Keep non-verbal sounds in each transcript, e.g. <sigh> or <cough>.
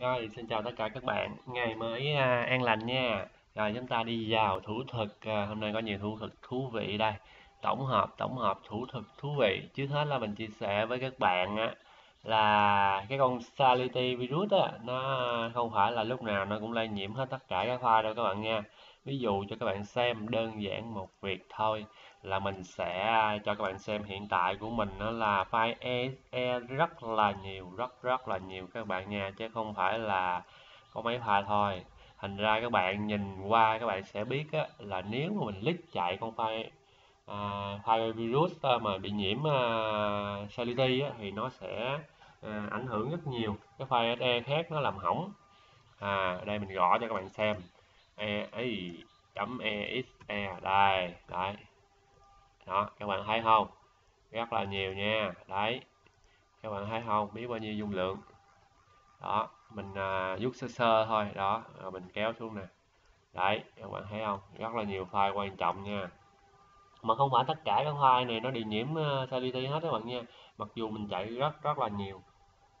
Rồi, xin chào tất cả các bạn. Ngày mới à, an lành nha. Rồi chúng ta đi vào thủ thuật. À, hôm nay có nhiều thủ thuật thú vị đây. Tổng hợp, tổng hợp thủ thuật thú vị. Trước hết là mình chia sẻ với các bạn á, là cái con Sality virus á, nó không phải là lúc nào nó cũng lây nhiễm hết tất cả các khoa đâu các bạn nha. Ví dụ cho các bạn xem đơn giản một việc thôi là mình sẽ à, cho các bạn xem hiện tại của mình nó là file EXE rất là nhiều rất rất là nhiều các bạn nha chứ không phải là có mấy file thôi. Thành ra các bạn nhìn qua các bạn sẽ biết á, là nếu mà mình lít chạy con file à, file virus à, mà bị nhiễm à, uh, Solidity á, thì nó sẽ à, ảnh hưởng rất nhiều. Cái file SE khác nó làm hỏng. À đây mình gõ cho các bạn xem. E ấy chấm exe đây đấy đó các bạn thấy không? Rất là nhiều nha. Đấy. Các bạn thấy không? Biết bao nhiêu dung lượng. Đó mình à, rút sơ sơ thôi. Đó rồi mình kéo xuống nè. Đấy các bạn thấy không? Rất là nhiều file quan trọng nha. Mà không phải tất cả các file này nó đều nhiễm ờ, uh, Solidity hết các bạn nha. Mặc dù mình chạy rất rất là nhiều.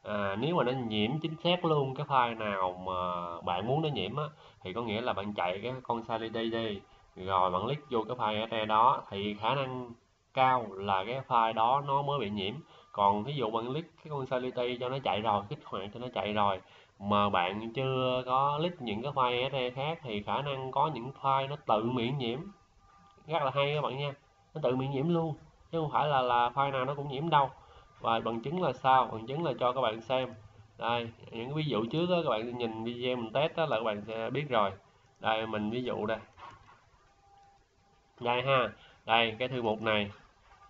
À, nếu mà nó nhiễm chính xác luôn cái file nào mà bạn muốn nó nhiễm á, thì có nghĩa là bạn chạy cái con Solidity đi rồi bạn click vô cái file SE đó thì khả năng cao là cái file đó nó mới bị nhiễm. Còn ví dụ bạn click cái con Solidity cho nó chạy rồi kích hoạt cho nó chạy rồi mà bạn chưa có click những cái file SE khác thì khả năng có những file nó tự miễn nhiễm. Rất là hay các bạn nha nó tự miễn nhiễm luôn chứ không phải là là file nào nó cũng nhiễm đâu. Và bằng chứng là sao? Bằng chứng là cho các bạn xem. Đây những cái ví dụ trước đó, các bạn nhìn video mình test đó là các bạn sẽ biết rồi. Đây mình ví dụ đây đây ha. Đây cái thư mục này.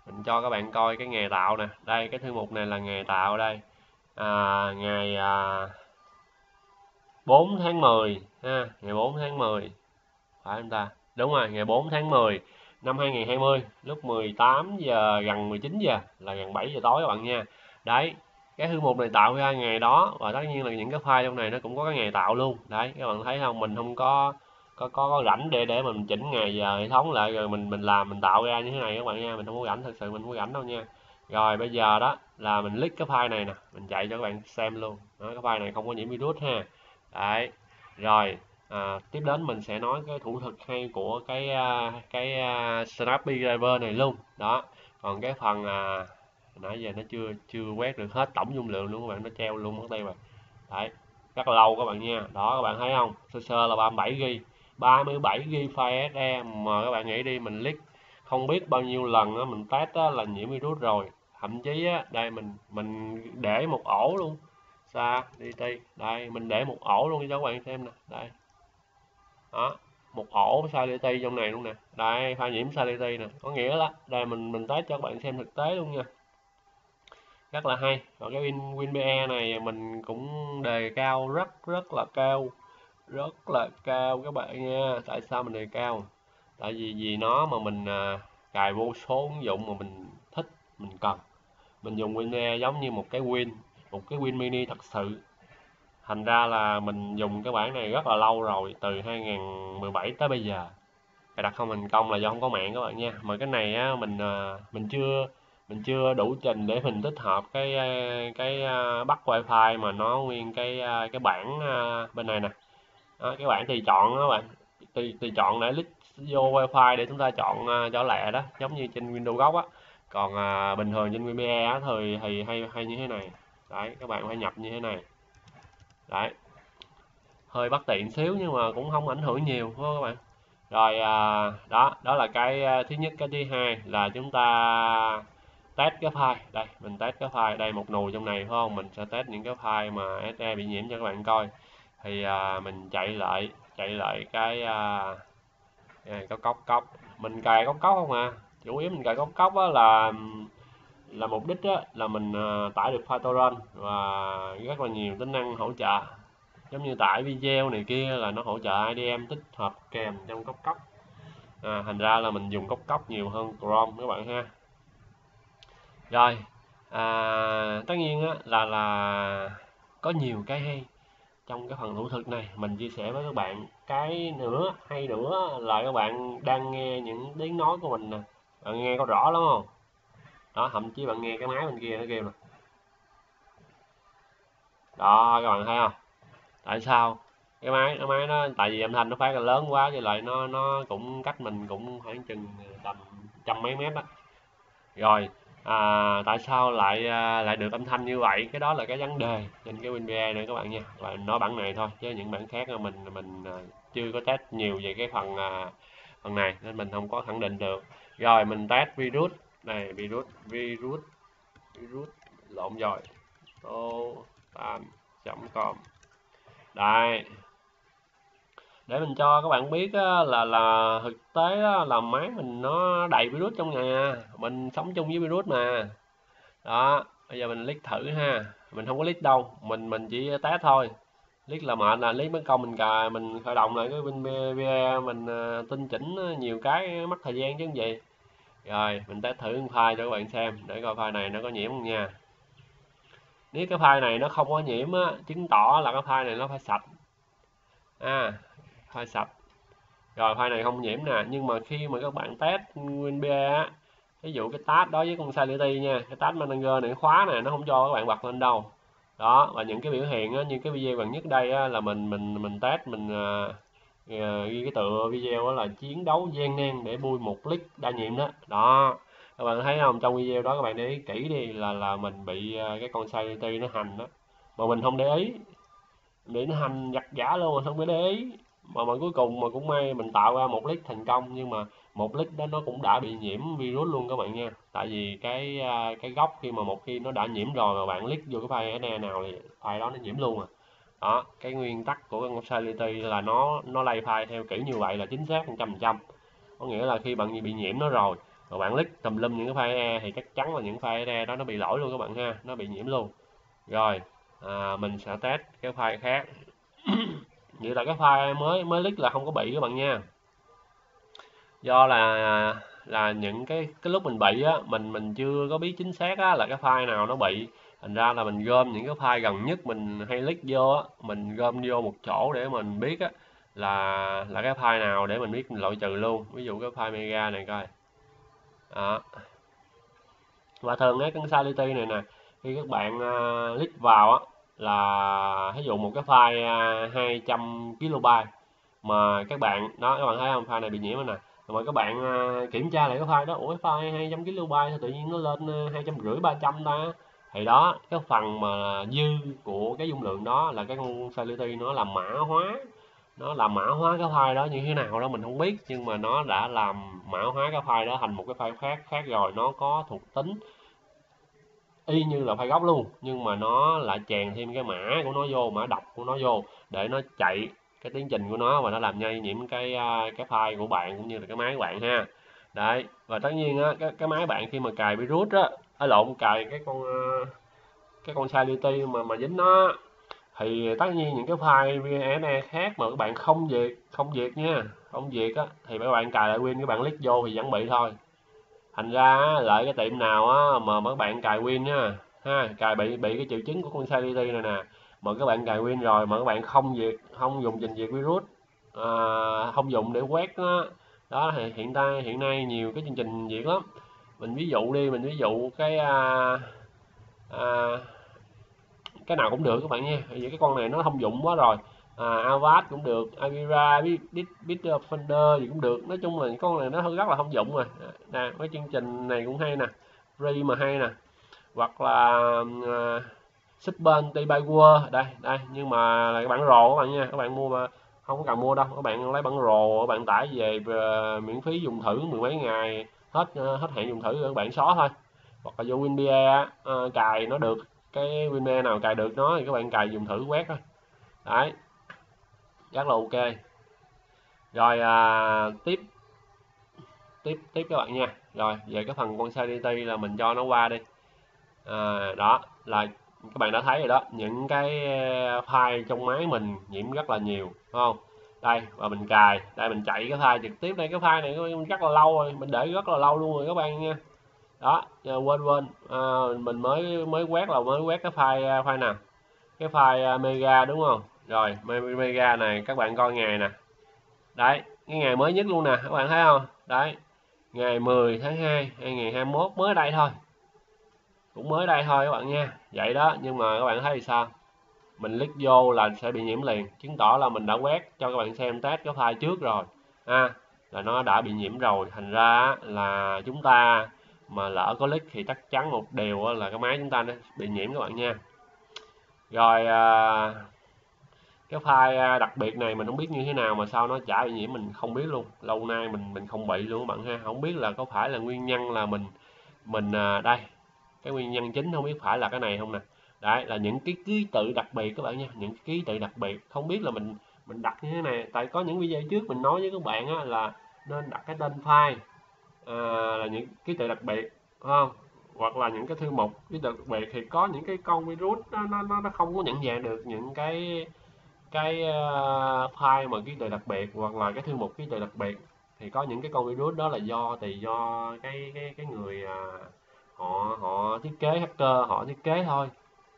Mình cho các bạn coi cái ngày tạo nè. Đây cái thư mục này là ngày tạo đây. À, ngày à, 4 tháng 10 ha. Ngày 4 tháng 10 phải không ta? Đúng rồi ngày 4 tháng 10 năm 2020 lúc 18 giờ gần 19 giờ là gần 7 giờ tối các bạn nha. Đấy cái thư mục này tạo ra ngày đó và tất nhiên là những cái file trong này nó cũng có cái ngày tạo luôn. Đấy các bạn thấy không? Mình không có có có, có rảnh để để mình chỉnh ngày giờ hệ thống lại rồi mình mình làm mình tạo ra như thế này các bạn nha. Mình không có rảnh thật sự mình không có rảnh đâu nha. Rồi bây giờ đó là mình click cái file này nè. Mình chạy cho các bạn xem luôn. Đó, cái file này không có nhiễm virus ha. Đấy. Rồi à, tiếp đến mình sẽ nói cái thủ thuật hay của cái à, cái à, uh, Snappy Driver này luôn. Đó. Còn cái phần à, nãy giờ nó chưa chưa quét được hết tổng dung lượng luôn các bạn nó treo luôn mất tiêu rồi. Đấy. Rất là lâu các bạn nha. Đó các bạn thấy không? Sơ sơ là 37 mươi 37 GB file SE mà các bạn nghĩ đi mình click không biết bao nhiêu lần á, mình test á, là nhiễm virus rồi. Thậm chí á, đây mình mình để một ổ luôn. Xa dt đây mình để một ổ luôn cho các bạn xem nè. Đây. Đó một ổ Sality trong này luôn nè. Đây pha nhiễm Sality nè. Có nghĩa là đây mình mình test cho các bạn xem thực tế luôn nha. Rất là hay. Và cái win WinBE này mình cũng đề cao rất rất là cao rất là cao các bạn nha. Tại sao mình đề cao? Tại vì vì nó mà mình à, cài vô số ứng dụng mà mình thích mình cần. Mình dùng WinBE giống như một cái Win một cái Win mini thật sự. Thành ra là mình dùng cái bản này rất là lâu rồi từ 2017 tới bây giờ. Cài đặt không thành công là do không có mạng các bạn nha. Mà cái này á mình à, mình chưa mình chưa đủ trình để mình tích hợp cái à, cái à, bắt wifi mà nó nguyên cái à, cái bản bên này nè đó, các bạn tùy chọn đó bạn. Tùy tùy chọn để list vô wifi để chúng ta chọn ờ, cho lẹ đó giống như trên Windows gốc á. Còn uh, bình thường trên vmware á thì thì hay hay như thế này. Đấy các bạn phải nhập như thế này. Đấy. Hơi bất tiện xíu nhưng mà cũng không ảnh hưởng nhiều đúng không các bạn? Rồi à, đó đó là cái thứ nhất. Cái thứ hai là chúng ta test cái file. Đây mình test cái file. Đây một nùi trong này phải không? Mình sẽ test những cái file mà SE bị nhiễm cho các bạn coi thì à, mình chạy lại chạy lại cái à, có cốc cốc mình cài cốc cốc không à? Chủ yếu mình cài cốc cốc á là là mục đích á, là mình à, tải được file và rất là nhiều tính năng hỗ trợ. Giống như tải video này kia là nó hỗ trợ IDM tích hợp kèm trong cốc cốc. À, thành ra là mình dùng cốc cốc nhiều hơn Chrome các bạn ha. Rồi à, tất nhiên á, là là có nhiều cái hay trong cái phần thủ thuật này, mình chia sẻ với các bạn cái nữa, hay nữa là các bạn đang nghe những tiếng nói của mình nè. Bạn nghe có rõ lắm không? Đó, thậm chí bạn nghe cái máy bên kia nó kêu nè đó, các bạn thấy không? Tại sao? Cái máy cái máy nó tại vì âm thanh nó phát là lớn quá, với lại nó nó cũng cách mình cũng khoảng chừng tầm trăm mấy mét đó rồi à, tại sao lại à, lại được âm thanh như vậy? Cái đó là cái vấn đề trên cái WinPE này các bạn nha. Và nói bản này thôi chứ những bản khác mình mình à, chưa có test nhiều về cái phần à, phần này nên mình không có khẳng định được. Rồi mình test virus. Này virus virus virus lộn rồi com. Đây để mình cho các bạn biết là là thực tế là máy mình nó đầy virus trong nhà. Mình sống chung với virus mà. Đó bây giờ mình click thử ha. Mình không có click đâu mình mình chỉ test thôi. Click là mệt là click mấy công mình cài mình khởi động lại cái bên VA mình à, tinh chỉnh à, nhiều cái mất thời gian chứ gì. Rồi mình test thử file cho các bạn xem để coi file này nó có nhiễm không nha. Nếu cái file này nó không có nhiễm á, chứng tỏ là cái file này nó phải sạch. À file sạch rồi file này không nhiễm nè nhưng mà khi mà các bạn test nguyên ba ví dụ cái tát đó với con Sality nha cái tát manager này khóa này nó không cho các bạn bật lên đâu. Đó và những cái biểu hiện á, như cái video gần nhất đây á, là mình mình mình test mình uh, ghi cái tựa video đó là chiến đấu gian nan để bui một lít đa nhiệm đó. Đó các bạn thấy không? Trong video đó các bạn để ý kỹ đi là là mình bị à, cái con Sality nó hành đó. Mà mình không để ý. Để nó hành giặt giả luôn mình không có để ý mà mà cuối cùng mà cũng may mình tạo ra một lít thành công nhưng mà một lít đó nó cũng đã bị nhiễm virus luôn các bạn nha. Tại vì cái à, cái gốc khi mà một khi nó đã nhiễm rồi mà bạn click vô cái file nào thì file đó nó nhiễm luôn à. Đó cái nguyên tắc của con Sality là nó nó lay file theo kiểu như vậy là chính xác 100% có nghĩa là khi bạn bị nhiễm nó rồi mà bạn click tùm lum những cái file e thì chắc chắn là những file e đó nó bị lỗi luôn các bạn ha nó bị nhiễm luôn. Rồi à, mình sẽ test cái file khác vậy là cái file mới mới leak là không có bị các bạn nha. Do là là những cái cái lúc mình bị á mình mình chưa có biết chính xác á là cái file nào nó bị. Thành ra là mình gom những cái file gần nhất mình hay click vô á mình gom vô một chỗ để mình biết á là là cái file nào để mình biết mình loại trừ luôn. Ví dụ cái file mega này coi. Đó. Và thường cái con sality này nè khi các bạn ờ, uh, click vào á là ví dụ một cái file à, 200 KB mà các bạn đó các bạn thấy không? File này bị nhiễm rồi nè. Mà các bạn à, kiểm tra lại cái file đó ủa cái file 200 KB thì tự nhiên nó lên à, hai trăm rưỡi ba trăm ta? Thì đó cái phần mà dư của cái dung lượng đó là cái con Solidity nó làm mã hóa. Nó làm mã hóa cái file đó như thế nào đó mình không biết nhưng mà nó đã làm mã hóa cái file đó thành một cái file khác khác rồi nó có thuộc tính y như là file gốc luôn nhưng mà nó lại chèn thêm cái mã của nó vô mã đọc của nó vô để nó chạy cái tiến trình của nó và nó làm nhây nhiễm cái à, cái file của bạn cũng như là cái máy của bạn ha. Đấy và tất nhiên á cái, cái máy bạn khi mà cài virus á ở lộn cài cái con à, cái con Sality mà mà dính nó thì tất nhiên những cái file VNE khác mà các bạn không diệt không diệt nha không diệt á thì các bạn cài lại win các bạn click vô thì vẫn bị thôi thành ra lại cái tiệm nào á mà các bạn cài win á ha cài bị bị cái triệu chứng của con Sality này nè mà các bạn cài win rồi mà các bạn không diệt không dùng trình duyệt virus à, không dùng để quét đó, đó thì hiện tại hiện nay nhiều cái chương trình diệt lắm. Mình ví dụ đi mình ví dụ cái à, à, cái nào cũng được các bạn nha. Vì cái con này nó thông dụng quá rồi à, Avast cũng được Avira, Bitdefender gì cũng được. Nói chung là những con này nó rất là thông dụng rồi. Nè cái chương trình này cũng hay nè free mà hay nè. Hoặc là à, Super T by World đây đây nhưng mà là cái bản rồ các bạn nha. Các bạn mua mà không có cần mua đâu. Các bạn lấy bản rồ các bạn tải về uh, miễn phí dùng thử mười mấy ngày. Hết uh, hết hạn dùng thử các bạn xóa thôi. Hoặc là vô WinBE uh, à, cài nó được. Cái WinBE nào cài được nó thì các bạn cài dùng thử quét thôi. Đấy rất là ok. Rồi à, tiếp tiếp tiếp các bạn nha. Rồi về cái phần con sanity là mình cho nó qua đi. À, đó là các bạn đã thấy rồi đó. Những cái à, file trong máy mình nhiễm rất là nhiều đúng không? Đây và mình cài. Đây mình chạy cái file trực tiếp đây. Cái file này rất là lâu rồi. Mình để rất là lâu luôn rồi các bạn nha. Đó quên quên. À, mình mới mới quét là mới quét cái file à, file nào? Cái file à, mega đúng không? Rồi mega này các bạn coi ngày nè. Đấy cái ngày mới nhất luôn nè các bạn thấy không? Đấy ngày 10 tháng 2 2021 mới đây thôi. Cũng mới đây thôi các bạn nha. Vậy đó nhưng mà các bạn thấy thì sao? Mình click vô là sẽ bị nhiễm liền. Chứng tỏ là mình đã quét cho các bạn xem test cái file trước rồi. Ha à, là nó đã bị nhiễm rồi. Thành ra là chúng ta mà lỡ có click thì chắc chắn một điều là cái máy chúng ta nó bị nhiễm các bạn nha. Rồi à, cái file à, đặc biệt này mình không biết như thế nào mà sao nó chả bị nhiễm mình không biết luôn. Lâu nay mình mình không bị luôn các bạn ha. Không biết là có phải là nguyên nhân là mình mình à, đây cái nguyên nhân chính không biết phải là cái này không nè. Đấy là những cái ký tự đặc biệt các bạn nha những ký tự đặc biệt. Không biết là mình mình đặt như thế này. Tại có những video trước mình nói với các bạn á, là nên đặt cái tên file à, là những ký tự đặc biệt không? Hoặc là những cái thư mục ký tự đặc biệt thì có những cái con virus nó nó nó không có nhận dạng được những cái cái ờ, uh, file mà ký tự đặc biệt hoặc là cái thư mục ký tự đặc biệt thì có những cái con virus đó là do thì do cái cái cái người uh, họ họ thiết kế hacker họ thiết kế thôi.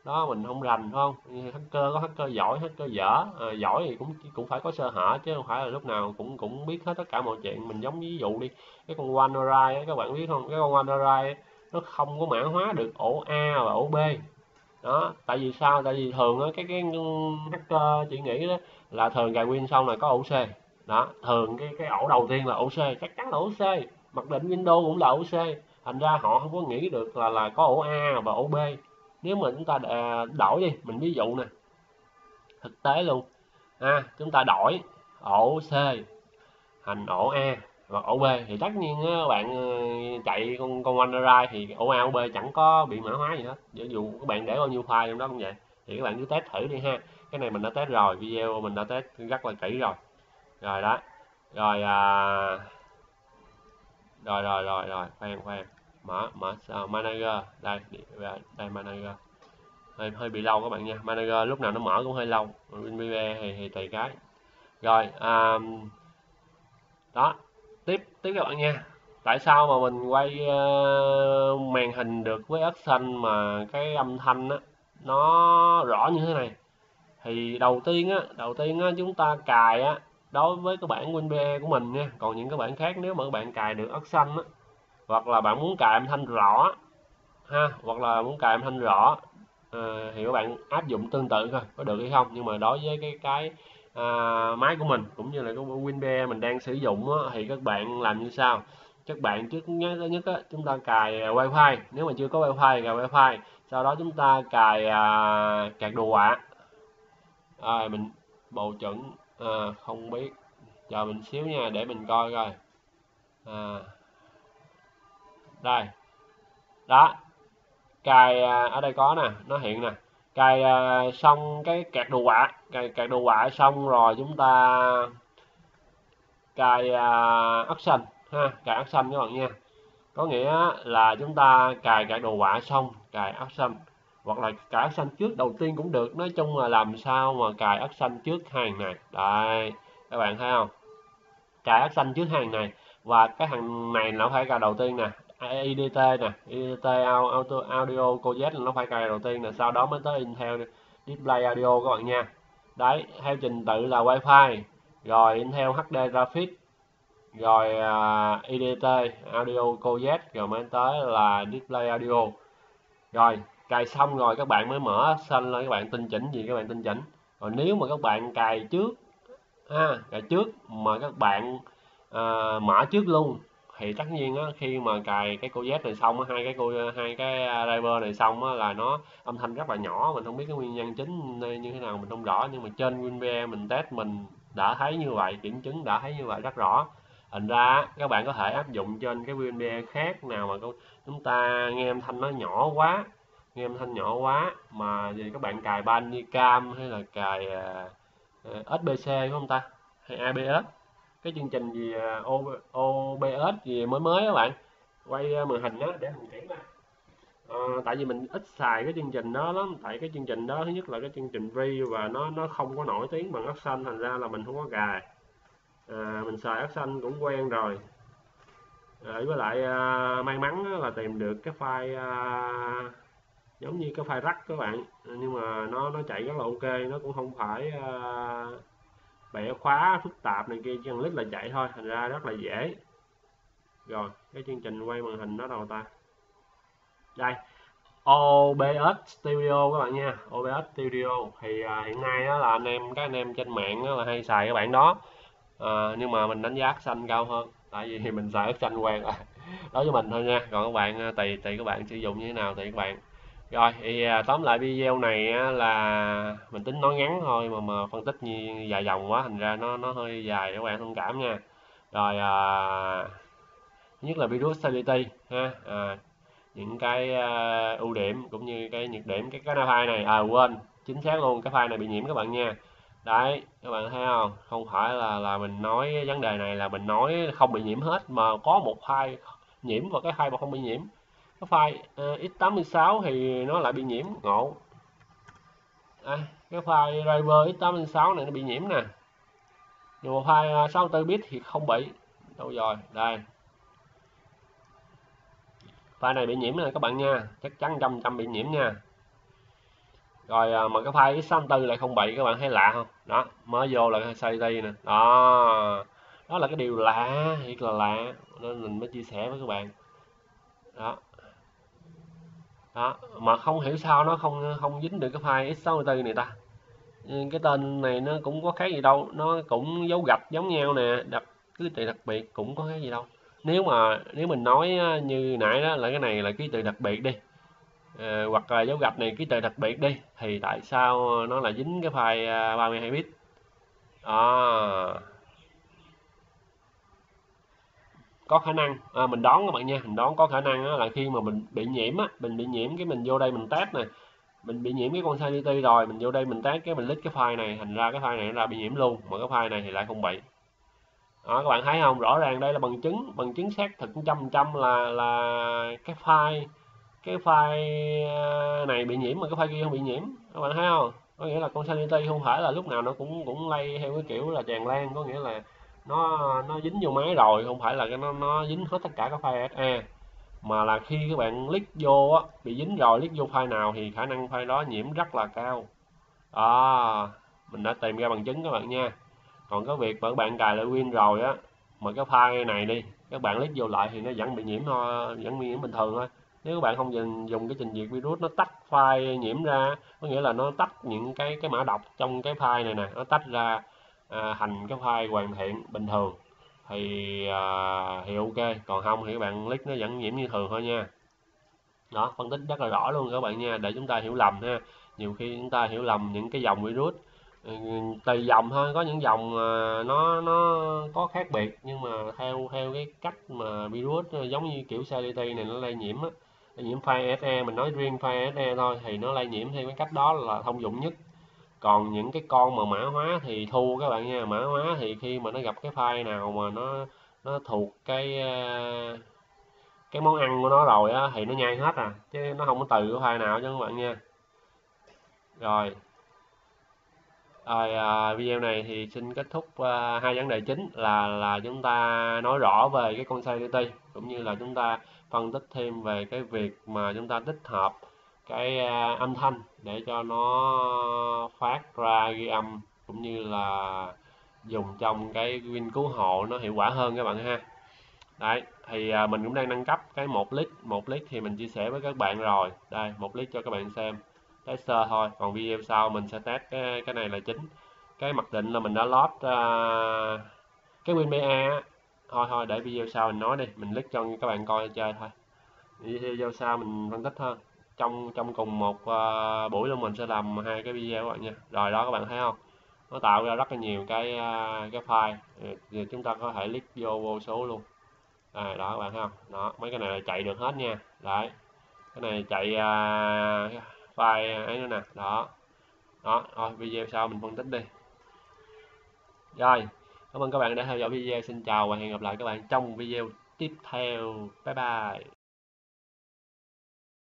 Đó mình không rành phải không? Hacker có hacker giỏi hacker dở à, giỏi thì cũng cũng phải có sơ hở chứ không phải là lúc nào cũng cũng biết hết tất cả mọi chuyện. Mình giống ví dụ đi cái con WannaCry các bạn biết không? Cái con WannaCry nó không có mã hóa được ổ A và ổ B đó tại vì sao? Tại vì thường á cái cái hacker chị nghĩ đó là thường gài win xong là có ổ C. Đó thường cái cái ổ đầu tiên là ổ C chắc chắn là ổ C. Mặc định Windows cũng là ổ C. Thành ra họ không có nghĩ được là là có ổ A và ổ B. Nếu mà chúng ta đổi đi mình ví dụ nè. Thực tế luôn. À, chúng ta đổi ổ C thành ổ A hoặc ổ B thì tất nhiên á, bạn ờ, chạy con con WannaCry thì ổ A ổ B chẳng có bị mã hóa gì hết. Ví dụ các bạn để bao nhiêu file trong đó cũng vậy. Thì các bạn cứ test thử đi ha. Cái này mình đã test rồi video mình đã test rất là kỹ rồi. Rồi đó. Rồi à... rồi rồi rồi rồi khoan khoan. Mở mở uh, manager. Đây đây manager. Hơi, hơi bị lâu các bạn nha. Manager lúc nào nó mở cũng hơi lâu. WinVB thì, thì tùy cái. Rồi um, đó tiếp các bạn nha. Tại sao mà mình quay uh, màn hình được với action mà cái âm thanh á nó rõ như thế này? Thì đầu tiên á đầu tiên á chúng ta cài á đối với cái bản WinBE của mình nha. Còn những cái bản khác nếu mà các bạn cài được action á hoặc là bạn muốn cài âm thanh rõ ha hoặc là muốn cài âm thanh rõ à, thì các bạn áp dụng tương tự thôi có được hay không? Nhưng mà đối với cái cái à, máy của mình cũng như là cái WinBe mình đang sử dụng á, thì các bạn làm như sau các bạn trước nhất nhất á, chúng ta cài à, wifi. Nếu mà chưa có wifi cài wifi. Sau đó chúng ta cài à, cạc đồ họa. À, mình bầu chuẩn à, không biết. Chờ mình xíu nha để mình coi coi. À, đây. Đó. Cài à, ở đây có nè nó hiện nè cài uh, xong cái kẹt đồ họa cài kẹt đồ họa xong rồi chúng ta cài uh, action ha cài action các bạn nha. Có nghĩa là chúng ta cài cài đồ họa xong cài action hoặc là cài action trước đầu tiên cũng được. Nói chung là làm sao mà cài action trước hàng này. Đây các bạn thấy không? Cài action trước hàng này và cái hàng này nó phải cài đầu tiên nè. IDT nè IDT auto audio codec là nó phải cài đầu tiên là sau đó mới tới Intel display audio các bạn nha. Đấy theo trình tự là wifi rồi Intel HD graphics rồi à, uh, IDT audio codec rồi mới tới là display audio. Rồi cài xong rồi các bạn mới mở xanh lên các bạn tinh chỉnh gì các bạn tinh chỉnh. Còn nếu mà các bạn cài trước ha cài trước mà các bạn uh, mở trước luôn thì tất nhiên á, khi mà cài cái cô Z này xong hai cái cô hai cái à, driver này xong á, là nó âm thanh rất là nhỏ mình không biết cái nguyên nhân chính như thế nào mình không rõ. Nhưng mà trên WinVR mình test mình đã thấy như vậy kiểm chứng đã thấy như vậy rất rõ. Thành ra các bạn có thể áp dụng trên cái WinVR khác nào mà chúng ta nghe âm thanh nó nhỏ quá nghe âm thanh nhỏ quá mà vì các bạn cài Bandicam hay là cài uh, SBC của không ta? Hay ABS cái chương trình gì à, OBS gì mới mới các bạn? Quay à, màn hình đó để mình kiểm mà à, tại vì mình ít xài cái chương trình đó lắm. Tại cái chương trình đó thứ nhất là cái chương trình free và nó nó không có nổi tiếng bằng Action thành ra là mình không có gài. À, mình xài Action cũng quen rồi. À, với lại à, may mắn là tìm được cái file à, giống như cái file rắc các bạn. Nhưng mà nó nó chạy rất là ok nó cũng không phải à, bẻ khóa phức tạp này kia chỉ cần lít là chạy thôi thành ra rất là dễ. Rồi cái chương trình quay màn hình nó đâu ta? Đây OBS Studio các bạn nha. OBS Studio. Thì à, hiện nay đó là anh em các anh em trên mạng đó là hay xài các bạn đó. À, nhưng mà mình đánh giá xanh cao hơn. Tại vì <laughs> mình xài xanh quen rồi. Đối với mình thôi nha. Còn các bạn à, tùy tùy các bạn sử dụng như thế nào thì các bạn rồi thì à, tóm lại video này là mình tính nói ngắn thôi mà mà phân tích như dài dòng quá thành ra nó nó hơi dài các bạn thông cảm nha. Rồi à, nhất là virus stability ha à, những cái uh, ưu điểm cũng như cái nhược điểm cái cái file này à quên chính xác luôn cái file này bị nhiễm các bạn nha. Đấy các bạn thấy không? Không phải là là mình nói vấn đề này là mình nói không bị nhiễm hết mà có một file nhiễm và cái file mà không bị nhiễm cái file ờ, uh, x86 thì nó lại bị nhiễm ngộ. À, cái file driver x86 này nó bị nhiễm nè. Nhưng mà file 64 bit thì không bị. Đâu rồi đây. File này bị nhiễm này các bạn nha. Chắc chắn trăm trăm bị nhiễm nha. Rồi à, mà cái file x64 lại không bị các bạn thấy lạ không? Đó mới vô là cái đây nè. Đó. Đó là cái điều lạ thiệt là lạ. Nên mình mới chia sẻ với các bạn. Đó đó mà không hiểu sao nó không không dính được cái file x64 này ta. Ừ, cái tên này nó cũng có khác gì đâu nó cũng dấu gạch giống nhau nè đặt ký tự đặc biệt cũng có khác gì đâu. Nếu mà nếu mình nói như nãy đó là cái này là ký tự đặc biệt đi à, hoặc là dấu gạch này ký tự đặc biệt đi thì tại sao nó lại dính cái file à, 32 bit? À, có khả năng. À, mình đoán các bạn nha mình đoán có khả năng là khi mà mình bị nhiễm á mình bị nhiễm cái mình vô đây mình test này mình bị nhiễm cái con sanity rồi mình vô đây mình test cái mình lít cái file này thành ra cái file này nó ra bị nhiễm luôn mà cái file này thì lại không bị. Đó, các bạn thấy không? Rõ ràng đây là bằng chứng bằng chứng xác thực trăm trăm là là cái file cái file à, này bị nhiễm mà cái file kia không bị nhiễm. Các bạn thấy không? Có nghĩa là con sanity không phải là lúc nào nó cũng cũng lây theo cái kiểu là tràn lan có nghĩa là nó nó dính vô máy rồi không phải là cái nó nó dính hết tất cả các file SE mà là khi các bạn click vô á bị dính rồi click vô file nào thì khả năng file đó nhiễm rất là cao. À, mình đã tìm ra bằng chứng các bạn nha. Còn cái việc mà các bạn cài lại win rồi á mà cái file này đi các bạn click vô lại thì nó vẫn bị nhiễm thôi vẫn bị nhiễm bình thường thôi. Nếu các bạn không dùng, dùng cái trình duyệt virus nó tách file nhiễm ra có nghĩa là nó tách những cái cái mã độc trong cái file này nè nó tách ra à, hành cái file hoàn thiện bình thường. Thì à, thì ok. Còn không thì các bạn click nó vẫn nhiễm như thường thôi nha. Đó phân tích rất là rõ luôn các bạn nha. Để chúng ta hiểu lầm ha. Nhiều khi chúng ta hiểu lầm những cái dòng virus. Ừ, tùy dòng thôi. Có những dòng à, nó nó có khác biệt. Nhưng mà theo theo cái cách mà virus à, giống như kiểu CDT này nó lây nhiễm á. Lây nhiễm file SE mình nói riêng file SE thôi. Thì nó lây nhiễm theo cái cách đó là thông dụng nhất còn những cái con mà mã hóa thì thu các bạn nha. Mã hóa thì khi mà nó gặp cái file nào mà nó nó thuộc cái ờ, cái món ăn của nó rồi á thì nó nhai hết à. Chứ nó không có từ cái file nào cho các bạn nha. Rồi. Rồi à, video này thì xin kết thúc à, hai vấn đề chính là là chúng ta nói rõ về cái con CDT cũng như là chúng ta phân tích thêm về cái việc mà chúng ta tích hợp cái à, âm thanh để cho nó phát ra ghi âm cũng như là dùng trong cái win cứu hộ nó hiệu quả hơn các bạn ha. Đấy thì à, mình cũng đang nâng cấp cái một lít một lít thì mình chia sẻ với các bạn rồi. Đây một lít cho các bạn xem. Tester thôi còn video sau mình sẽ test cái, cái này là chính. Cái mặc định là mình đã load uh, cái WinBA thôi thôi để video sau mình nói đi. Mình lít cho các bạn coi chơi thôi. Video sau mình phân tích hơn trong trong cùng một uh, buổi luôn mình sẽ làm hai cái video các bạn nha. Rồi đó các bạn thấy không? Nó tạo ra rất là nhiều cái uh, cái file. Thì chúng ta có thể click vô vô số luôn. À, đó các bạn thấy không? Đó mấy cái này là chạy được hết nha. Đấy. Cái này chạy uh, file ấy nữa nè. Đó. Đó thôi video sau mình phân tích đi. Rồi cảm ơn các bạn đã theo dõi video. Xin chào và hẹn gặp lại các bạn trong video tiếp theo. Bye bye.